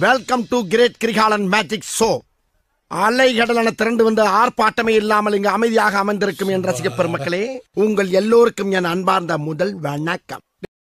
Welcome to great Girikalan magic show அலைகடலான திரண்டு வந்து ஆர்ப்பாட்டமே இல்லாமல் இங்கு அமைதியாக அமர்ந்திருக்கும் என் ரசிக பெருமக்களே உங்கள் எல்லோருக்கும் என் அன்பார்ந்த முதல் வணக்கம்.